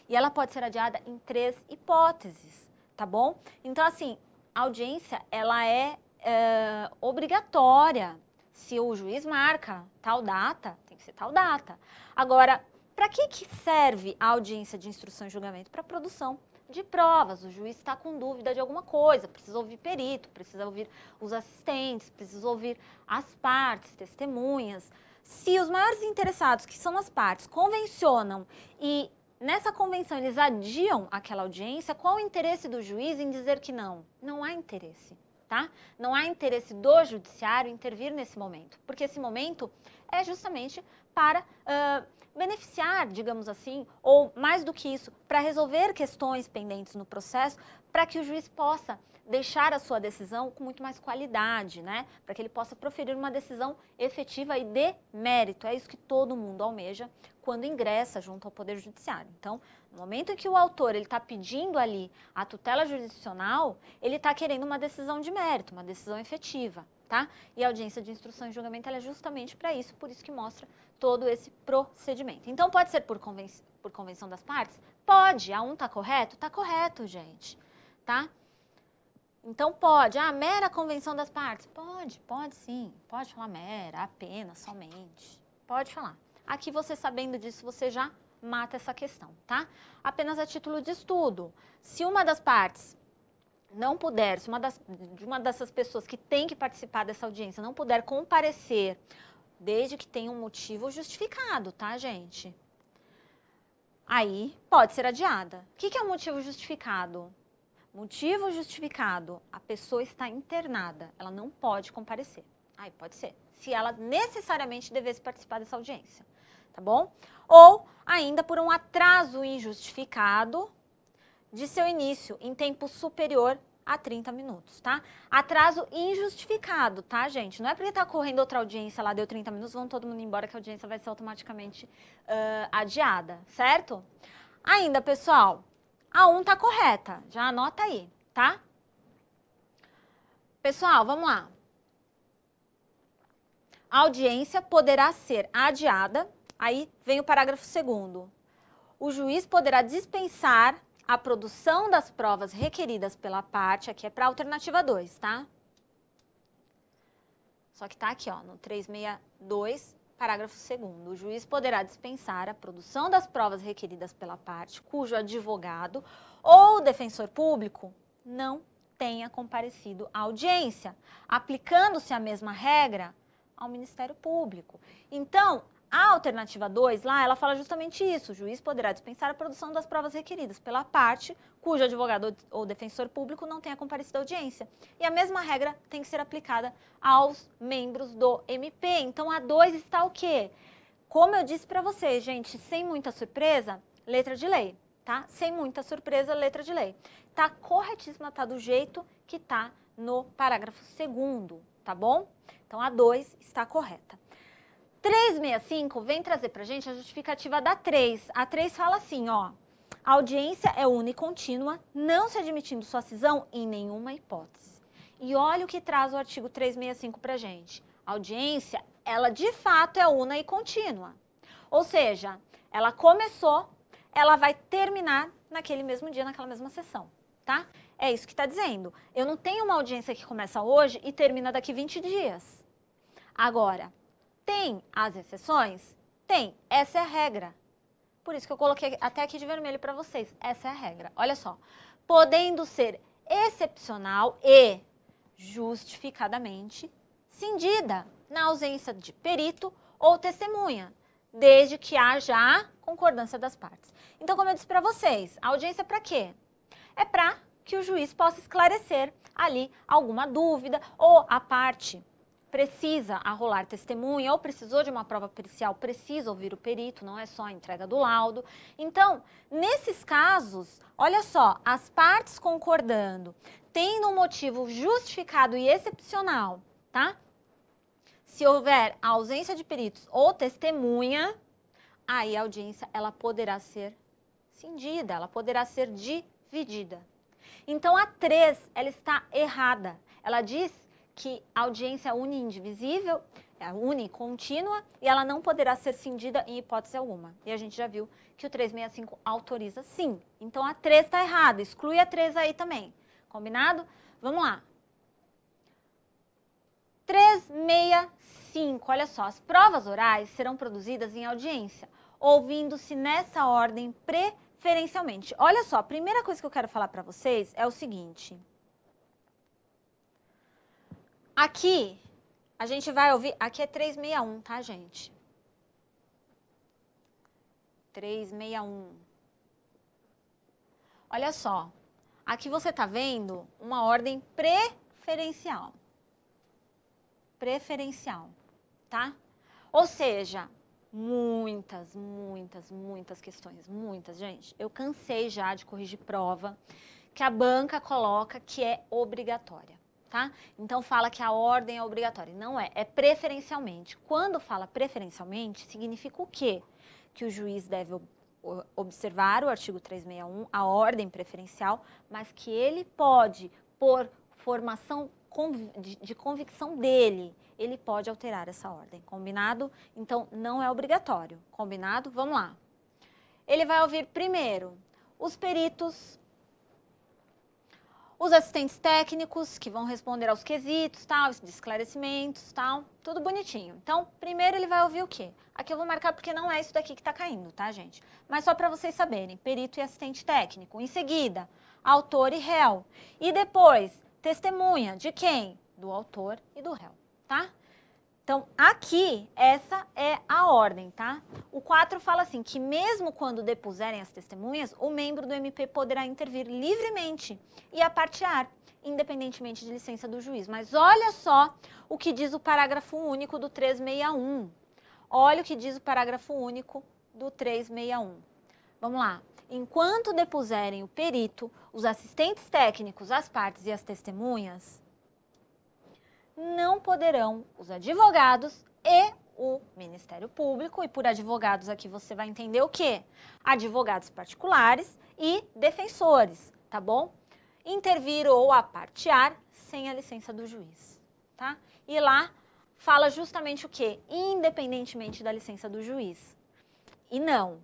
E ela pode ser adiada em três hipóteses, tá bom? Então, assim, a audiência, ela é, é obrigatória se o juiz marca tal data, tem que ser tal data. Agora, Para que, que serve a audiência de instrução e julgamento? Para produção de provas. O juiz está com dúvida de alguma coisa, precisa ouvir perito, precisa ouvir os assistentes, precisa ouvir as partes, testemunhas. Se os maiores interessados, que são as partes, convencionam e nessa convenção eles adiam aquela audiência, qual o interesse do juiz em dizer que não? Não há interesse. Tá? Não há interesse do judiciário intervir nesse momento, porque esse momento é justamente para uh, beneficiar, digamos assim, ou mais do que isso, para resolver questões pendentes no processo, para que o juiz possa deixar a sua decisão com muito mais qualidade, né? Para que ele possa proferir uma decisão efetiva e de mérito. É isso que todo mundo almeja quando ingressa junto ao Poder Judiciário. Então, no momento em que o autor ele está pedindo ali a tutela jurisdicional, ele está querendo uma decisão de mérito, uma decisão efetiva, tá? E a audiência de instrução e julgamento é justamente para isso, por isso que mostra todo esse procedimento. Então, pode ser por, conven por convenção das partes? Pode. A um está correto? Está correto, gente, tá? Então pode, ah, mera convenção das partes? Pode, pode sim. Pode falar mera, apenas, somente. Pode falar. Aqui você sabendo disso, você já mata essa questão, tá? Apenas a título de estudo. Se uma das partes não puder, se uma, das, uma dessas pessoas que tem que participar dessa audiência não puder comparecer, desde que tenha um motivo justificado, tá, gente? Aí pode ser adiada. O que, que é um motivo justificado? Motivo justificado, a pessoa está internada, ela não pode comparecer. Aí pode ser, se ela necessariamente devesse participar dessa audiência, tá bom? Ou ainda por um atraso injustificado de seu início em tempo superior a 30 minutos, tá? Atraso injustificado, tá, gente? Não é porque tá correndo outra audiência lá, deu 30 minutos, vão todo mundo embora que a audiência vai ser automaticamente uh, adiada, certo? Ainda, pessoal, a 1 está correta, já anota aí, tá? Pessoal, vamos lá. A audiência poderá ser adiada, aí vem o parágrafo segundo. O juiz poderá dispensar a produção das provas requeridas pela parte, aqui é para a alternativa 2, tá? Só que tá aqui, ó, no 362, Parágrafo 2 O juiz poderá dispensar a produção das provas requeridas pela parte cujo advogado ou defensor público não tenha comparecido à audiência, aplicando-se a mesma regra ao Ministério Público. Então, a alternativa 2, lá, ela fala justamente isso. O juiz poderá dispensar a produção das provas requeridas pela parte cujo advogado ou defensor público não tenha comparecido à audiência. E a mesma regra tem que ser aplicada aos membros do MP. Então, a 2 está o quê? Como eu disse para vocês, gente, sem muita surpresa, letra de lei, tá? Sem muita surpresa, letra de lei. Tá corretíssima, tá do jeito que tá no parágrafo segundo, tá bom? Então, a 2 está correta. 365 vem trazer para gente a justificativa da 3. A 3 fala assim, ó. A audiência é unicontínua, não se admitindo sua cisão em nenhuma hipótese. E olha o que traz o artigo 365 para gente. A audiência, ela de fato é una e contínua. Ou seja, ela começou, ela vai terminar naquele mesmo dia, naquela mesma sessão, tá? É isso que está dizendo. Eu não tenho uma audiência que começa hoje e termina daqui 20 dias. Agora, tem as exceções? Tem. Essa é a regra. Por isso que eu coloquei até aqui de vermelho para vocês. Essa é a regra. Olha só. Podendo ser excepcional e justificadamente cindida na ausência de perito ou testemunha, desde que haja concordância das partes. Então, como eu disse para vocês, a audiência é para quê? É para que o juiz possa esclarecer ali alguma dúvida ou a parte precisa arrolar testemunha ou precisou de uma prova pericial, precisa ouvir o perito, não é só a entrega do laudo. Então, nesses casos, olha só, as partes concordando, tendo um motivo justificado e excepcional, tá? Se houver ausência de peritos ou testemunha, aí a audiência ela poderá ser cindida, ela poderá ser dividida. Então a 3, ela está errada. Ela diz que a audiência uni indivisível, é uni contínua, e ela não poderá ser cindida em hipótese alguma. E a gente já viu que o 365 autoriza sim. Então a 3 está errada, exclui a 3 aí também. Combinado? Vamos lá. 365, olha só, as provas orais serão produzidas em audiência ouvindo-se nessa ordem preferencialmente. Olha só, a primeira coisa que eu quero falar para vocês é o seguinte. Aqui, a gente vai ouvir. Aqui é 361, tá, gente? 361. Olha só. Aqui você está vendo uma ordem preferencial. Preferencial, tá? Ou seja, muitas, muitas, muitas questões, muitas, gente. Eu cansei já de corrigir prova que a banca coloca que é obrigatória tá? Então fala que a ordem é obrigatória. Não é, é preferencialmente. Quando fala preferencialmente, significa o quê? Que o juiz deve observar o artigo 361, a ordem preferencial, mas que ele pode, por formação de convicção dele, ele pode alterar essa ordem. Combinado? Então, não é obrigatório. Combinado? Vamos lá. Ele vai ouvir primeiro os peritos os assistentes técnicos que vão responder aos quesitos, tal, esclarecimentos, tal, tudo bonitinho. Então, primeiro ele vai ouvir o quê? Aqui eu vou marcar porque não é isso daqui que está caindo, tá, gente? Mas só para vocês saberem, perito e assistente técnico. Em seguida, autor e réu. E depois, testemunha de quem? Do autor e do réu, tá? Então, aqui, essa é a ordem, tá? O 4 fala assim, que mesmo quando depuserem as testemunhas, o membro do MP poderá intervir livremente e apartear, independentemente de licença do juiz. Mas olha só o que diz o parágrafo único do 361. Olha o que diz o parágrafo único do 361. Vamos lá. Enquanto depuserem o perito, os assistentes técnicos, as partes e as testemunhas, não poderão os advogados e o Ministério Público, e por advogados aqui você vai entender o quê? Advogados particulares e defensores, tá bom? Intervir ou apartear sem a licença do juiz, tá? E lá fala justamente o quê? Independentemente da licença do juiz. E não,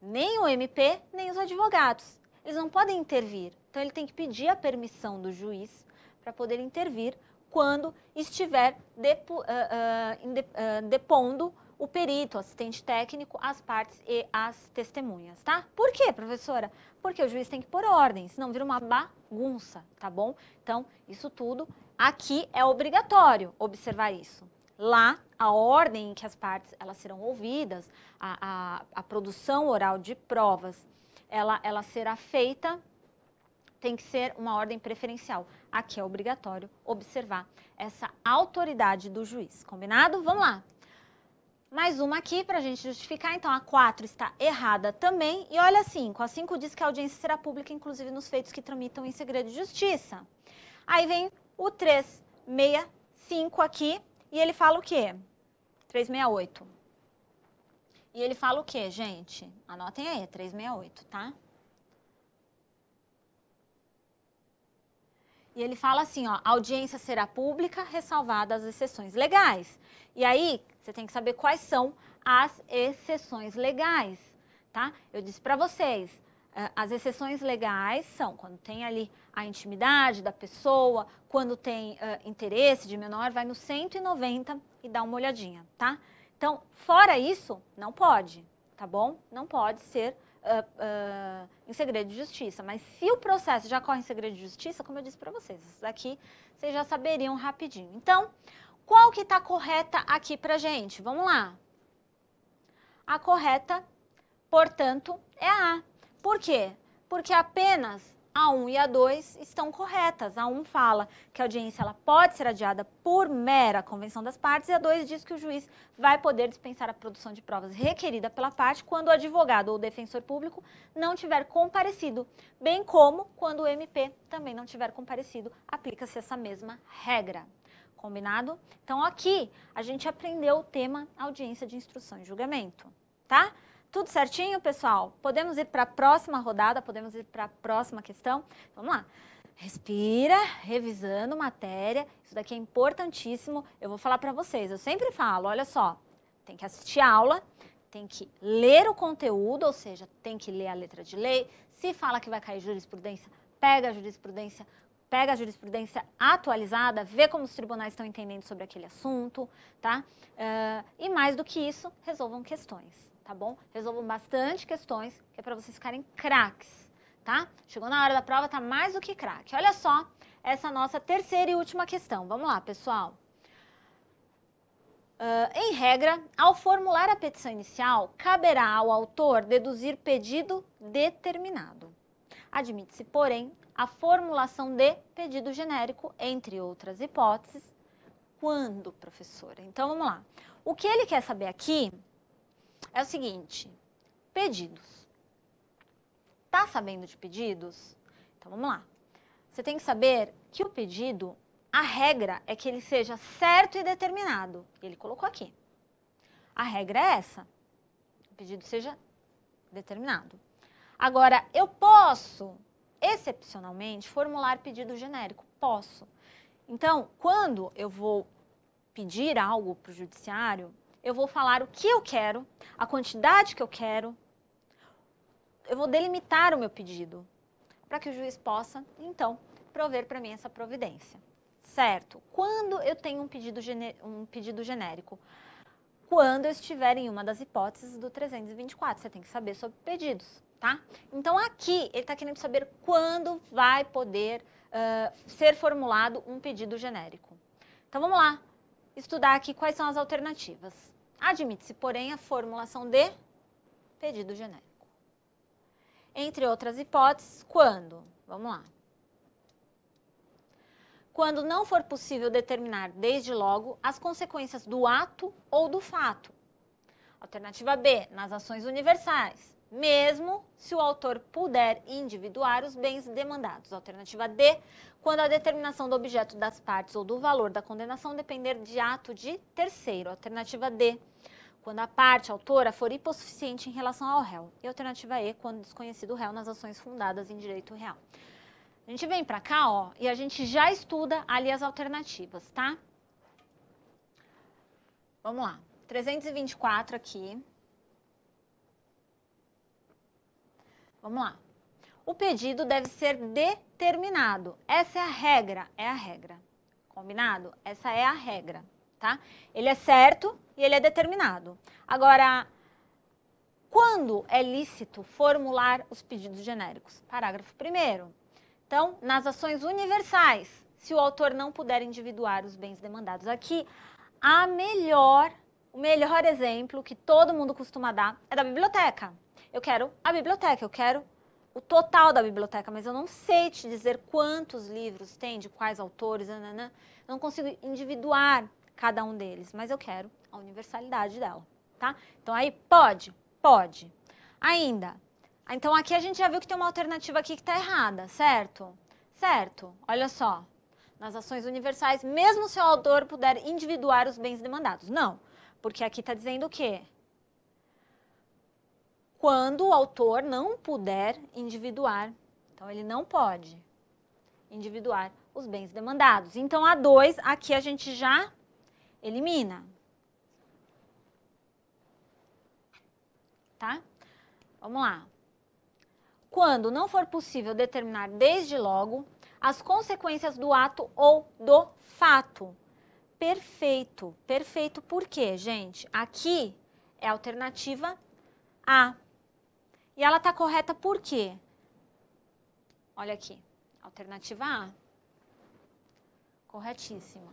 nem o MP, nem os advogados. Eles não podem intervir. Então ele tem que pedir a permissão do juiz para poder intervir quando estiver depo, uh, uh, uh, depondo o perito, assistente técnico, as partes e as testemunhas, tá? Por quê, professora? Porque o juiz tem que pôr ordem, senão vira uma bagunça, tá bom? Então, isso tudo aqui é obrigatório observar isso. Lá, a ordem em que as partes elas serão ouvidas, a, a, a produção oral de provas, ela, ela será feita tem que ser uma ordem preferencial. Aqui é obrigatório observar essa autoridade do juiz. Combinado? Vamos lá. Mais uma aqui para a gente justificar. Então, a 4 está errada também. E olha a 5. A 5 diz que a audiência será pública, inclusive nos feitos que tramitam em segredo de justiça. Aí vem o 365 aqui. E ele fala o quê? 368. E ele fala o quê, gente? Anotem aí, 368, tá? E ele fala assim, ó, a audiência será pública, ressalvadas as exceções legais. E aí, você tem que saber quais são as exceções legais, tá? Eu disse para vocês, eh, as exceções legais são quando tem ali a intimidade da pessoa, quando tem uh, interesse de menor, vai no 190 e dá uma olhadinha, tá? Então, fora isso, não pode, tá bom? Não pode ser uh, em segredo de justiça. Mas se o processo já corre em segredo de justiça, como eu disse para vocês, isso daqui vocês já saberiam rapidinho. Então, qual que está correta aqui para gente? Vamos lá. A correta, portanto, é a A. Por quê? Porque apenas a 1 e a 2 estão corretas. A 1 fala que a audiência ela pode ser adiada por mera convenção das partes e a 2 diz que o juiz vai poder dispensar a produção de provas requerida pela parte quando o advogado ou defensor público não tiver comparecido, bem como quando o MP também não tiver comparecido, aplica-se essa mesma regra. Combinado? Então aqui a gente aprendeu o tema audiência de instrução e julgamento, tá? Tudo certinho, pessoal? Podemos ir para a próxima rodada, podemos ir para a próxima questão? Vamos lá. Respira, revisando matéria. Isso daqui é importantíssimo. Eu vou falar para vocês. Eu sempre falo, olha só, tem que assistir a aula, tem que ler o conteúdo, ou seja, tem que ler a letra de lei. Se fala que vai cair jurisprudência, pega a jurisprudência, pega a jurisprudência atualizada, vê como os tribunais estão entendendo sobre aquele assunto, tá? Uh, e mais do que isso, resolvam questões, tá bom? Resolvam bastante questões, que é para vocês ficarem craques, tá? Chegou na hora da prova, tá mais do que craque. Olha só essa nossa terceira e última questão. Vamos lá, pessoal. Uh, em regra, ao formular a petição inicial, caberá ao autor deduzir pedido determinado. Admite-se, porém, a formulação de pedido genérico, entre outras hipóteses. Quando, professora? Então, vamos lá. O que ele quer saber aqui é o seguinte: pedidos. Tá sabendo de pedidos? Então, vamos lá. Você tem que saber que o pedido a regra é que ele seja certo e determinado. Ele colocou aqui. A regra é essa. O pedido seja determinado. Agora, eu posso, excepcionalmente, formular pedido genérico. Posso. Então, quando eu vou pedir algo para o judiciário, eu vou falar o que eu quero, a quantidade que eu quero, eu vou delimitar o meu pedido, para que o juiz possa, então, prover para mim essa providência certo? Quando eu tenho um pedido, um pedido genérico? Quando eu estiver em uma das hipóteses do 324. Você tem que saber sobre pedidos, tá? Então, aqui, ele está querendo saber quando vai poder uh, ser formulado um pedido genérico. Então, vamos lá. Estudar aqui quais são as alternativas. Admite-se, porém, a formulação de pedido genérico. Entre outras hipóteses, quando? Vamos lá quando não for possível determinar desde logo as consequências do ato ou do fato. Alternativa B, nas ações universais, mesmo se o autor puder individuar os bens demandados. Alternativa D, quando a determinação do objeto das partes ou do valor da condenação depender de ato de terceiro. Alternativa D, quando a parte autora for hipossuficiente em relação ao réu. E alternativa E, quando desconhecido o réu nas ações fundadas em direito real. A gente vem para cá, ó, e a gente já estuda ali as alternativas, tá? Vamos lá. 324 aqui. Vamos lá. O pedido deve ser determinado. Essa é a regra, é a regra. Combinado? Essa é a regra, tá? Ele é certo e ele é determinado. Agora, quando é lícito formular os pedidos genéricos? Parágrafo 1 então, nas ações universais, se o autor não puder individuar os bens demandados. Aqui, a melhor, o melhor exemplo que todo mundo costuma dar é da biblioteca. Eu quero a biblioteca, eu quero o total da biblioteca, mas eu não sei te dizer quantos livros tem, de quais autores, nanana. eu não consigo individuar cada um deles, mas eu quero a universalidade dela, tá? Então aí pode, pode. Ainda, então aqui a gente já viu que tem uma alternativa aqui que está errada, certo? Certo, olha só. Nas ações universais, mesmo se o autor puder individuar os bens demandados. Não, porque aqui está dizendo o quê? Quando o autor não puder individuar. Então ele não pode individuar os bens demandados. Então a 2 aqui a gente já elimina. Tá? Vamos lá quando não for possível determinar desde logo as consequências do ato ou do fato. Perfeito, perfeito. Por quê, gente? Aqui é a alternativa A. E ela está correta por quê? Olha aqui, alternativa A. Corretíssima.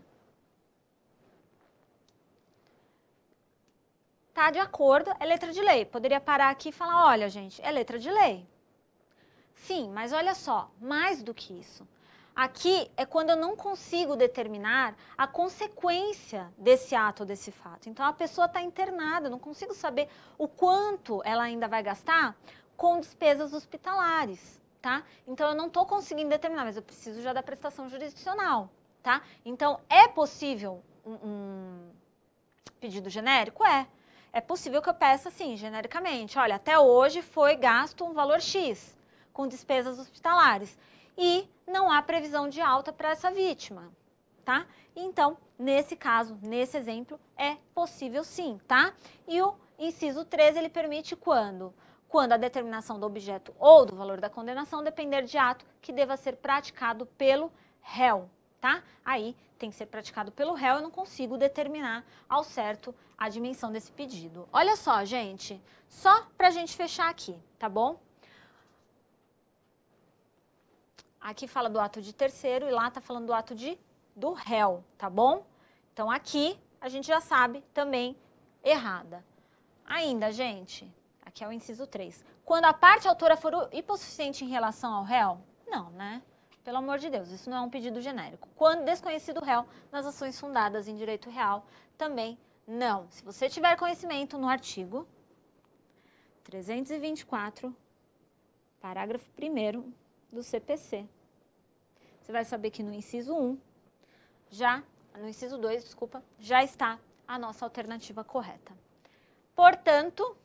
Tá de acordo, é letra de lei. Poderia parar aqui e falar, olha, gente, é letra de lei. Sim, mas olha só, mais do que isso. Aqui é quando eu não consigo determinar a consequência desse ato ou desse fato. Então a pessoa está internada, eu não consigo saber o quanto ela ainda vai gastar com despesas hospitalares, tá? Então eu não estou conseguindo determinar, mas eu preciso já da prestação jurisdicional, tá? Então é possível um, um pedido genérico? É. É possível que eu peça assim, genericamente, olha, até hoje foi gasto um valor X com despesas hospitalares. E não há previsão de alta para essa vítima, tá? Então, nesse caso, nesse exemplo, é possível sim, tá? E o inciso 13, ele permite quando? Quando a determinação do objeto ou do valor da condenação depender de ato que deva ser praticado pelo réu, tá? Aí tem que ser praticado pelo réu, eu não consigo determinar ao certo a dimensão desse pedido. Olha só, gente, só para a gente fechar aqui, tá bom? Aqui fala do ato de terceiro e lá tá falando do ato de do réu, tá bom? Então aqui a gente já sabe também errada. Ainda, gente, aqui é o inciso 3. Quando a parte autora for hipossuficiente em relação ao réu, não, né? Pelo amor de Deus, isso não é um pedido genérico. Quando desconhecido réu nas ações fundadas em direito real, também não. Se você tiver conhecimento no artigo 324, parágrafo 1 do CPC, você vai saber que no inciso 1, já, no inciso 2, desculpa, já está a nossa alternativa correta. Portanto,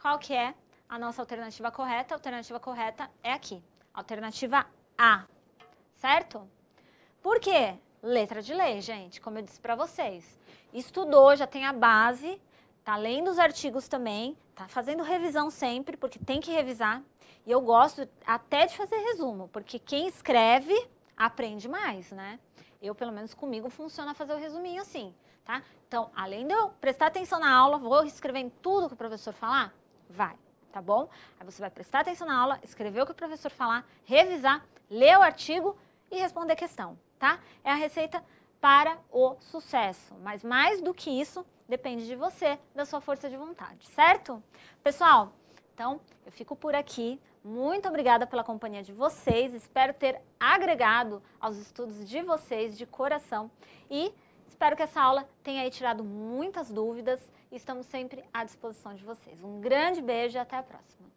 qual que é a nossa alternativa correta? A alternativa correta é aqui, alternativa A certo? Por quê? Letra de lei, gente, como eu disse para vocês. Estudou, já tem a base, tá lendo os artigos também, tá fazendo revisão sempre, porque tem que revisar. E eu gosto até de fazer resumo, porque quem escreve aprende mais, né? Eu, pelo menos comigo, funciona fazer o resuminho assim, tá? Então, além de eu prestar atenção na aula, vou escrevendo tudo que o professor falar? Vai, tá bom? Aí você vai prestar atenção na aula, escrever o que o professor falar, revisar, ler o artigo e responder a questão, tá? É a receita para o sucesso, mas mais do que isso, depende de você, da sua força de vontade, certo? Pessoal, então eu fico por aqui. Muito obrigada pela companhia de vocês. Espero ter agregado aos estudos de vocês de coração e espero que essa aula tenha tirado muitas dúvidas. Estamos sempre à disposição de vocês. Um grande beijo e até a próxima.